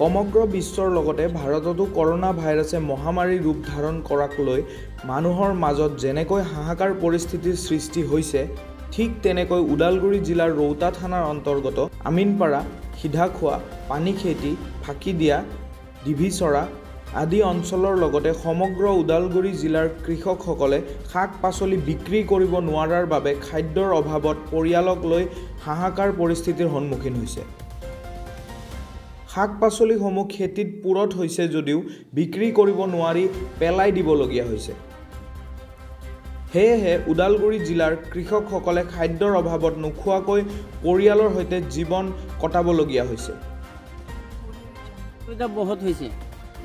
সমগ্ৰ বিশ্বৰ লগতে ভাৰততো কৰোণা ভাইৰাছে মহামাৰী ৰূপ ধাৰণ কৰাক লৈ মানুহৰ মাজত যেনেকৈ হাহাকাৰ পৰিস্থিতিৰ সৃষ্টি হৈছে ঠিক তেনেকৈ ওদালগুৰি জিলাৰ ৰৌতা থানাৰ অন্তৰ্গত আমিনপাৰা সিধাখোৱা পানীখেতি ফাঁকিদিয়া ডিভিচৰা আদি অঞ্চলৰ লগতে সমগ্ৰ ওদালগুৰি জিলাৰ কৃষকসকলে শাক পাচলি বিক্ৰী কৰিব নোৱাৰাৰ বাবে খাদ্যৰ অভাৱত পৰিয়ালক লৈ হাহাকাৰ পৰিস্থিতিৰ সন্মুখীন হৈছে। শাক পাচলিসমূহ খেতিত পূৰঠ হৈছে যদিও বিক্ৰী কৰিব নোৱাৰি পেলাই দিবলগীয়া হৈছে। সেয়েহে ওদালগুৰি জিলাৰ কৃষকসকলে খাদ্যৰ অভাৱত নোখোৱাকৈ পৰিয়ালৰ সৈতে জীৱন কটাবলগীয়া হৈছে। বহুত হৈছে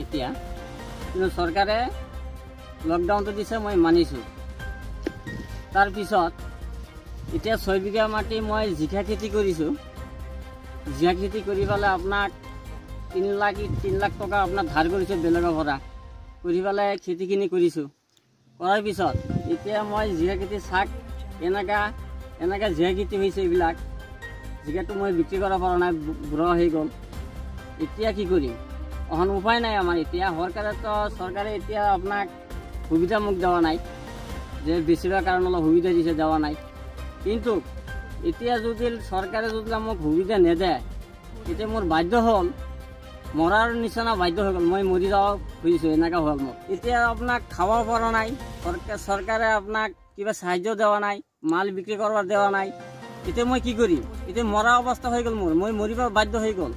এতিয়া। কিন্তু চৰকাৰে লকডাউনটো দিছে মই মানিছোঁ। তাৰপিছত এতিয়া ছয় বিঘা মাটি মই জিকা খেতি কৰিছোঁ। জিকা খেতি কৰি পেলাই আপোনাক তিনি লাখ তিনি লাখ টকা আপোনাক ধাৰ কৰিছোঁ বেলেগৰ পৰা। কৰি পেলাই খেতিখিনি কৰিছোঁ। কৰাৰ পিছত এতিয়া মই জিকা খেতি শাক এনেকা এনেকা জিকা খেতি হৈছে এইবিলাক। জিকাটো মই বিক্ৰী কৰিব পৰা নাই বুঢ়া হৈ গ'ল। এতিয়া কি কৰিম? অহন উপায় নাই আমাৰ। এতিয়া চৰকাৰেতো চৰকাৰে এতিয়া আপোনাক সুবিধা মোক দিয়া নাই। যে বেছিভাগ কাৰণ অলপ সুবিধা দিছে দিয়া নাই। কিন্তু এতিয়া যদি চৰকাৰে যদি মোক সুবিধা নেদে এতিয়া মোৰ বাধ্য হ'ল মৰাৰ নিচিনা বাধ্য হৈ গ'ল। মই মৰি যাব খুজিছোঁ এনেকুৱা হ'ল মোৰ। এতিয়া আপোনাক খাব পৰা নাই চৰকাৰ আপোনাক কিবা সাহায্য দিয়া নাই মাল বিক্ৰী কৰিব দিয়া নাই। এতিয়া মই কি কৰিম? এতিয়া মৰা অৱস্থা হৈ গ'ল মোৰ। মই মৰিব বাধ্য হৈ গ'ল।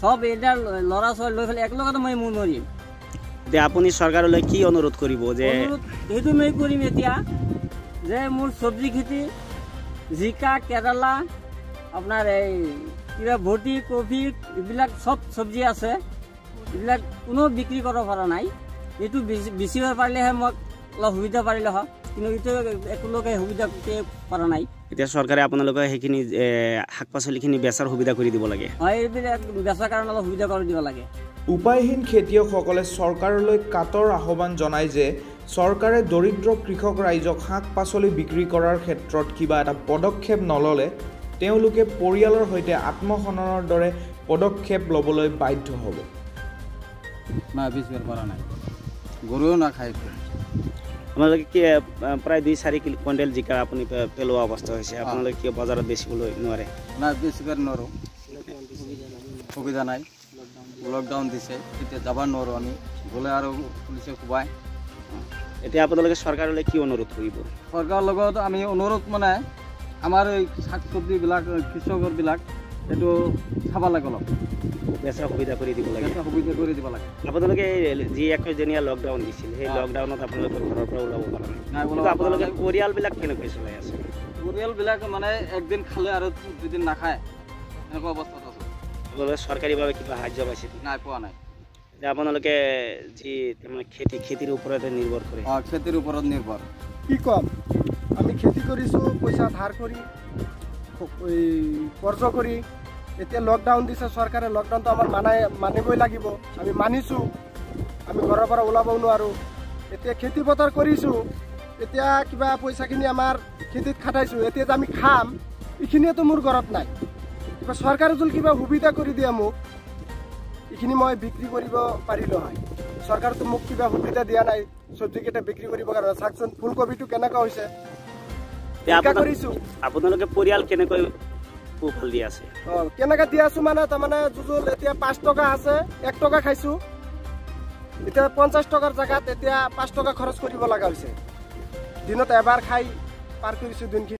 চব এতিয়া ল'ৰা ছোৱালী লৈ পেলাই একেলগতে মই মোৰ মৰিম। এতিয়া আপুনি চৰকাৰলৈ কি অনুৰোধ কৰিব যে সেইটো মই কৰিম এতিয়া যে মোৰ চব্জি খেতি জিকা কেৰেলা আপোনাৰ এই কিবা ভৰ্তি কবি এইবিলাক চব চব্জি আছে। এইবিলাক কোনো বিক্ৰী কৰিব পৰা নাই। এইটো বেচি- বেচিব পাৰিলেহে মোক অলপ সুবিধা পাৰিলে হয়। কিন্তু এইটো একেলগে সুবিধা পৰা নাই। এতিয়া চৰকাৰে আপোনালোকে সেইখিনি শাক পাচলিখিনি বেচাৰ সুবিধা কৰি দিব লাগে। হয় এইবিলাক বেচাৰ কাৰণে অলপ সুবিধা কৰি দিব লাগে। উপায়হীন খেতিয়কসকলে চৰকাৰলৈ কাতৰ আহ্বান জনায় যে চৰকাৰে দৰিদ্ৰ কৃষক ৰাইজক শাক পাচলি বিক্ৰী কৰাৰ ক্ষেত্ৰত কিবা এটা পদক্ষেপ নল'লে তেওঁলোকে পৰিয়ালৰ সৈতে আত্মসন্মানৰ দৰে পদক্ষেপ ল'বলৈ বাধ্য হ'ব। নাই। আপোনালোকে কি প্ৰায় দুই চাৰি কিলো কুইণ্টেল জিকা আপুনি পেলোৱা অৱস্থা হৈছে। আপোনালোকে কিয় বজাৰত বেচিবলৈ নোৱাৰে? না বেচিবাৰ নৰো সুবিধা নাই। লকডাউন দিছে এতিয়া যাবাৰ নৰো আমি। গ'লে আৰু পুলিচে কোবাই। এতিয়া আপোনালোকে চৰকাৰলৈ কি অনুৰোধ কৰিব? চৰকাৰৰ লগত আমি অনুৰোধ মানে আমাৰ এই শাক চব্জিবিলাক কৃষকৰবিলাক এইটো চাব লাগে অলপ। বেচাৰ সুবিধা কৰি দিব লাগে। এটা সুবিধা কৰি দিব লাগে। আপোনালোকে এই যি একৈছজনীয়া লকডাউন দিছিল সেই। লকডাউনত আপোনালোকে ঘৰৰ পৰা ওলাব পৰা নাই। নাই আপোনালোকে। পৰিয়ালবিলাক কেনেকৈ চলাই আছে? পৰিয়ালবিলাক মানে একদিন খালে আৰু দুদিন নাখায়। এনেকুৱা অৱস্থাত আছে। আপোনালোকে চৰকাৰীভাৱে কিবা সাহাৰ্য পাইছে নেকি? নাই পোৱা নাই। এতিয়া আপোনালোকে যি তাৰমানে খেতি খেতিৰ ওপৰতে নিৰ্ভৰ কৰে। অঁ খেতিৰ ওপৰত নিৰ্ভৰ। কি ক'ম? কৰিছোঁ পইচা ধাৰ কৰি এই কৰ্জ কৰি। এতিয়া লকডাউন দিছে চৰকাৰে লকডাউনটো আমাৰ মানাই মানিবই লাগিব। আমি মানিছোঁ আমি ঘৰৰ পৰা ওলাবও নোৱাৰোঁ। এতিয়া খেতি পথাৰ কৰিছোঁ এতিয়া কিবা পইচাখিনি আমাৰ খেতিত খাটাইছোঁ এতিয়া যে আমি খাম এইখিনিয়েতো মোৰ ঘৰত নাই। কিবা চৰকাৰে যদি কিবা সুবিধা কৰি দিয়ে মোক এইখিনি মই বিক্ৰী কৰিব পাৰিলোঁ হয়। চৰকাৰেতো মোক কিবা সুবিধা দিয়া নাই চব্জিকেইটা বিক্ৰী কৰিবৰ কাৰণে। চাওকচোন ফুলকবিটো কেনেকুৱা হৈছে? আপোনালোকে পৰিয়াল কেনেকৈ পোহপাল দি আছে? কেনেকৈ দি আছোঁ মানে তাৰমানে জুজুল এতিয়া পাঁচ টকা আছে এক টকা খাইছোঁ। এতিয়া পঞ্চাছ টকাৰ জেগাত এতিয়া পাঁচ টকা খৰচ কৰিব লগা হৈছে। দিনত এবাৰ খাই পাৰ কৰিছোঁ দিনখিনি।